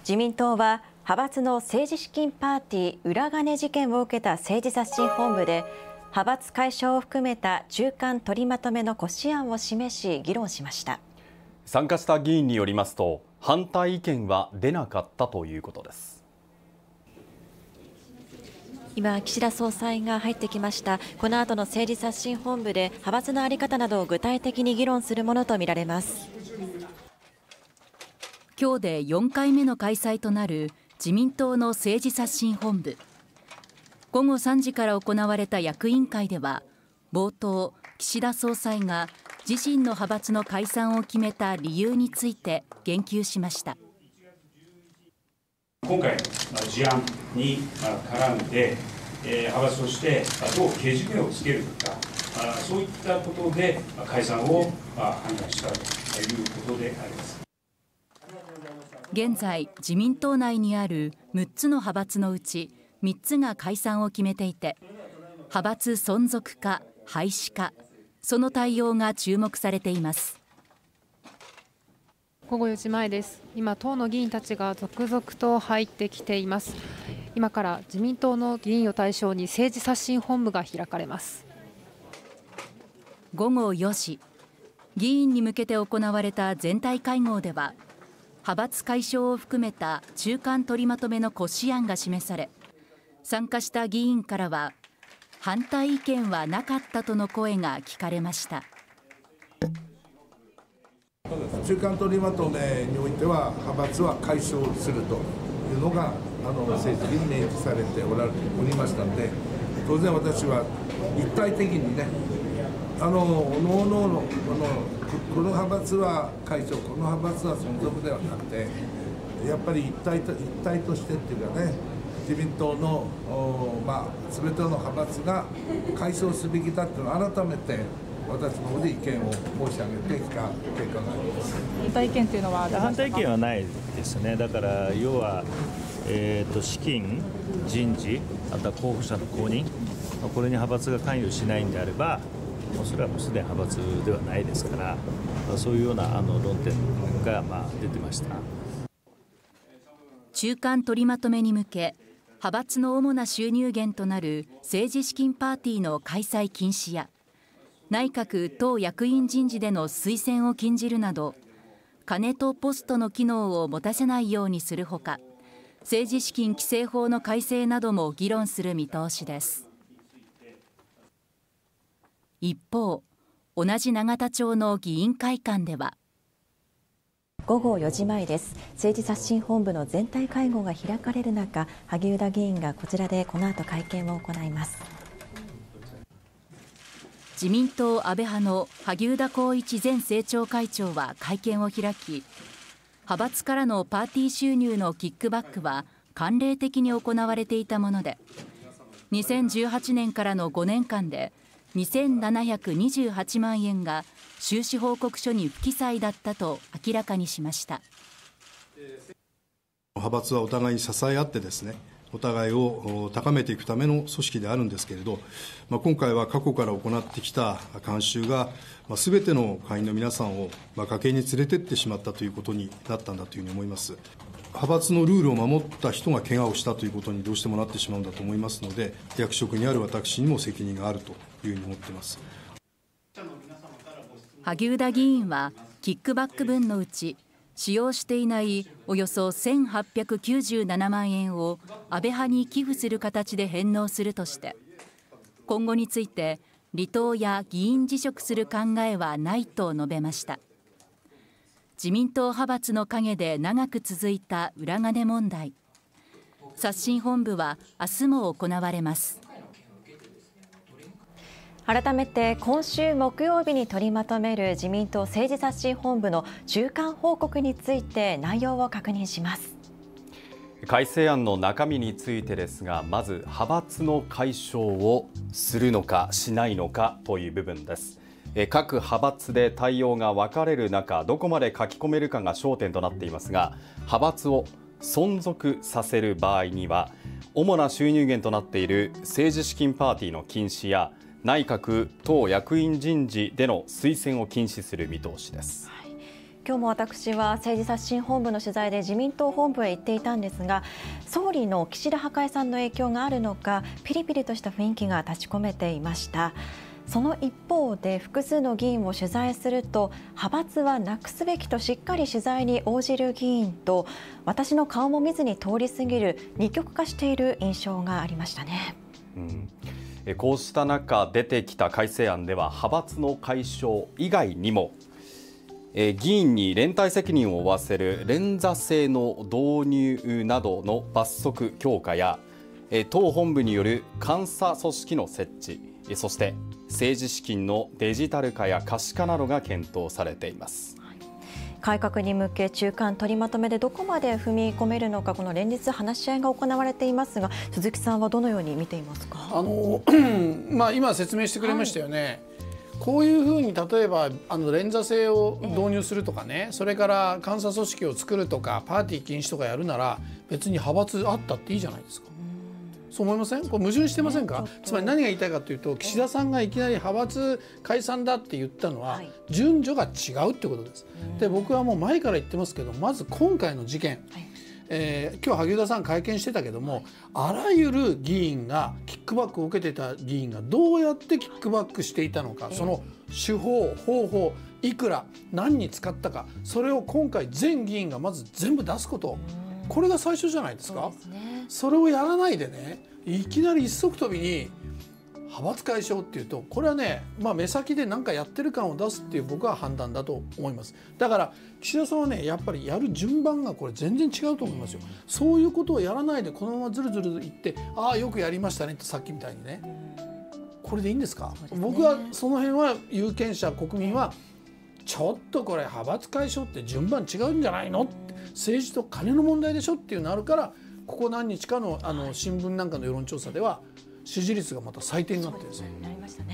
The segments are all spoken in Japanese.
自民党は派閥の政治資金パーティー裏金事件を受けた政治刷新本部で派閥解消を含めた中間取りまとめの骨子案を示し議論しました。参加した議員によりますと反対意見は出なかったということです。今岸田総裁が入ってきました。この後の政治刷新本部で派閥の在り方などを具体的に議論するものとみられます今日で4回目の開催となる自民党の政治刷新本部。午後3時から行われた役員会では冒頭岸田総裁が自身の派閥の解散を決めた理由について言及しました。今回事案に絡んで派閥としてどうけじめをつけるかそういったことで解散を判断したということであります。現在自民党内にある6つの派閥のうち3つが解散を決めていて派閥存続か廃止かその対応が注目されています。午後4時前です。今党の議員たちが続々と入ってきています。今から自民党の議員を対象に政治刷新本部が開かれます。午後4時議員に向けて行われた全体会合では派閥解消を含めた中間取りまとめの骨子案が示され参加した議員からは反対意見はなかったとの声が聞かれました。中間取りまとめにおいては派閥は解消するというのがあの政治に明示されておられおりましたので当然私は一体的にねあのおのおののこの派閥は会長この派閥は存続ではなくてやっぱり一体と一体としてっていうかね自民党の、まあ、全ての派閥が解消すべきだというのを改めて私の方で意見を申し上げてきた結果があります。反対意見というのは反対意見はないですね、だから要は、えーと、資金、人事、あとは候補者の公認、これに派閥が関与しないんであれば、もうそれはもうすでに派閥ではないですから、まそういうようなあの論点がまあ出てました。中間取りまとめに向け、派閥の主な収入源となる政治資金パーティーの開催禁止や内閣党役員人事での推薦を禁じるなど金とポストの機能を持たせないようにするほか政治資金規正法の改正なども議論する見通しです。一方同じ永田町の議員会館では。午後4時前です。政治刷新本部の全体会合が開かれる中萩生田議員がこちらでこの後会見を行います。自民党安倍派の萩生田光一前政調会長は会見を開き派閥からのパーティー収入のキックバックは慣例的に行われていたもので2018年からの5年間で2728万円が収支報告書に不記載だったと明らかにしました派閥はお互いに支え合ってですねお互いを高めていくための組織であるんですけれど、まあ、今回は過去から行ってきた慣習が、まあ、全ての会員の皆さんを、まあ、崖に連れてってしまったということになったんだというふうに思います。派閥のルールを守った人が怪我をしたということにどうしてもなってしまうんだと思いますので、役職にある私にも責任があるというふうに思っています。萩生田議員はキックバック分のうち使用していないおよそ1897万円を安倍派に寄付する形で返納するとして今後について離党や議員辞職する考えはないと述べました自民党派閥の陰で長く続いた裏金問題。刷新本部は明日も行われます。改めて今週木曜日に取りまとめる自民党政治刷新本部の中間報告について内容を確認します。改正案の中身についてですがまず派閥の解消をするのかしないのかという部分です各派閥で対応が分かれる中どこまで書き込めるかが焦点となっていますが派閥を存続させる場合には主な収入源となっている政治資金パーティーの禁止や内閣党役員人事での推薦を禁止する見通しです。今日も私は政治刷新本部の取材で自民党本部へ行っていたんですが総理の岸田破壊さんの影響があるのかピリピリとした雰囲気が立ち込めていましたその一方で複数の議員を取材すると派閥はなくすべきとしっかり取材に応じる議員と私の顔も見ずに通り過ぎる二極化している印象がありましたね。うんこうした中出てきた改正案では派閥の解消以外にも議員に連帯責任を負わせる連座制の導入などの罰則強化や党本部による監査組織の設置そして政治資金のデジタル化や可視化などが検討されています。改革に向け中間取りまとめでどこまで踏み込めるのかこの連日話し合いが行われていますが鈴木さんはどのように見ていますか？あの、まあ、今説明してくれましたよね。はいこういうふうに例えばあの連座制を導入するとかね、それから監査組織を作るとかパーティー禁止とかやるなら別に派閥あったっていいじゃないですか。そう思いません？これ矛盾してませんか、つまり何が言いたいかというと岸田さんがいきなり派閥解散だって言ったのは、順序が違うってことです。で僕はもう前から言ってますけどまず今回の事件、えー、今日萩生田さん会見してたけどもあらゆる議員がキックバックを受けてた議員がどうやってキックバックしていたのかその手法方法いくら何に使ったかそれを今回全議員がまず全部出すことこれが最初じゃないですか？それをやらないでねいきなり一足飛びに派閥解消っていうとこれはね、まあ、目先で何かやってる感を出すっていう僕は判断だと思います。だから岸田さんはねやっぱりやる順番がこれ全然違うと思いますよ。そういうことをやらないでこのままずるずるいってああよくやりましたねってさっきみたいにね。これでいいんですか、ね、僕はその辺は有権者国民はちょっとこれ派閥解消って順番違うんじゃないのって政治と金の問題でしょっていうのあるからここ何日かのあの新聞なんかの世論調査では支持率がまた最低になってるんですよ。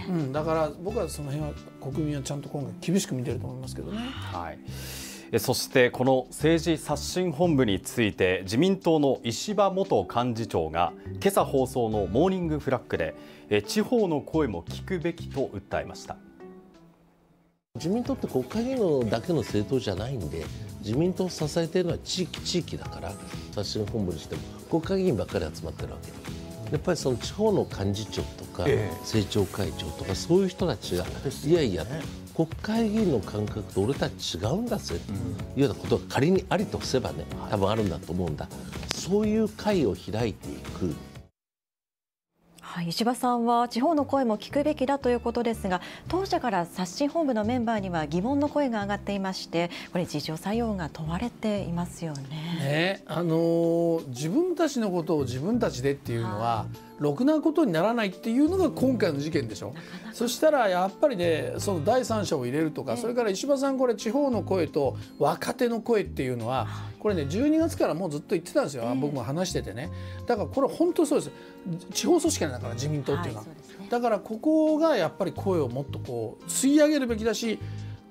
うん、だから僕はその辺は国民はちゃんと今回厳しく見てると思いますけど。ね。はい。そしてこの政治刷新本部について自民党の石破元幹事長が今朝放送のモーニングフラッグで地方の声も聞くべきと訴えました。自民党って国会議員のだけの政党じゃないんで自民党を支えているのは地域地域だから刷新本部にしても国会議員ばっかり集まってるわけ。やっぱりその地方の幹事長とか、政調会長とかそういう人たちがいやいや国会議員の感覚と俺たち違うんだぜというようなことが仮にありとすればね多分あるんだと思うんだ。そういう会を開いていくはい、石破さんは地方の声も聞くべきだということですが当社から刷新本部のメンバーには疑問の声が上がっていましてこれ自浄作用が問われていますよね。ねあのー、自分たちのことを自分たちでっていうのは、ろくなことにならないっていうのが今回の事件でしょ。そしたらやっぱりねその第三者を入れるとか、それから石破さんこれ地方の声と若手の声っていうのはこれね12月からもうずっと言ってたんですよ、僕も話しててね。だからこれ本当そうです。地方組織なんだから自民党っていうのは、だからここがやっぱり声をもっとこう吸い上げるべきだし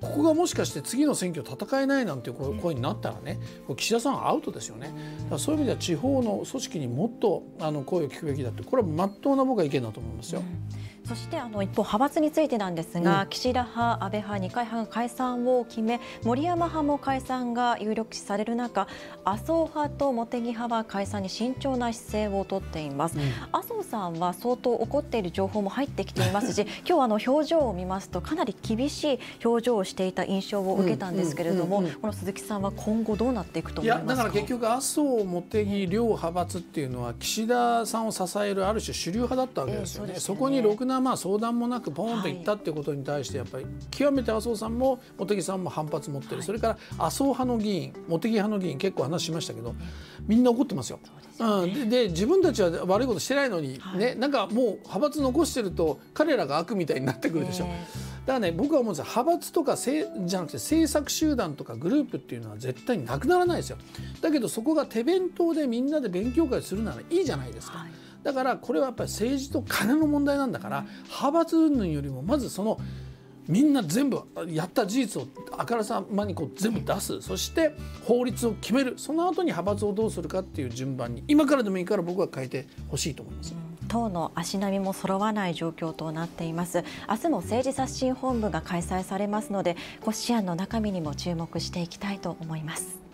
ここがもしかして次の選挙戦えないなんていう声になったらね岸田さんアウトですよね。そういう意味では地方の組織にもっとあの声を聞くべきだってこれは真っ当な僕は意見だと思いますよ。うんそしてあの一方派閥についてなんですが、うん、岸田派、安倍派、二階派が解散を決め森山派も解散が有力視される中麻生派と茂木派は解散に慎重な姿勢をとっています、うん、麻生さんは相当怒っている情報も入ってきていますし 今日あの表情を見ますとかなり厳しい表情をしていた印象を受けたんですけれども、この鈴木さんは今後どうなっていくと思いますだか？ら結局麻生、茂木両派閥っていうのは岸田さんを支えるある種主流派だったわけですよね。えー、そ、ね、こにろくなまあ相談もなくポーンとい。ったっていうことに対してやっぱり極めて麻生さんも茂木さんも反発持ってる、はい、それから麻生派の議員茂木派の議員結構話しましたけどみんな怒ってますよ。うん、で自分たちは悪いことしてないのに、はい、ね、なんかもう派閥残してると彼らが悪みたいになってくるでしょ。だからね僕は思うんですよ。派閥とかじゃなくて政策集団とかグループっていうのは絶対になくならないですよ。だけどそこが手弁当でみんなで勉強会するならいいじゃないですか。はいだからこれはやっぱり政治と金の問題なんだから派閥云々よりもまずそのみんな全部やった事実をあからさまにこう全部出す。そして法律を決める。その後に派閥をどうするかっていう順番に今からでもいいから僕は変えてほしいと思います。党の足並みも揃わない状況となっています。明日も政治刷新本部が開催されますので骨子案の中身にも注目していきたいと思います。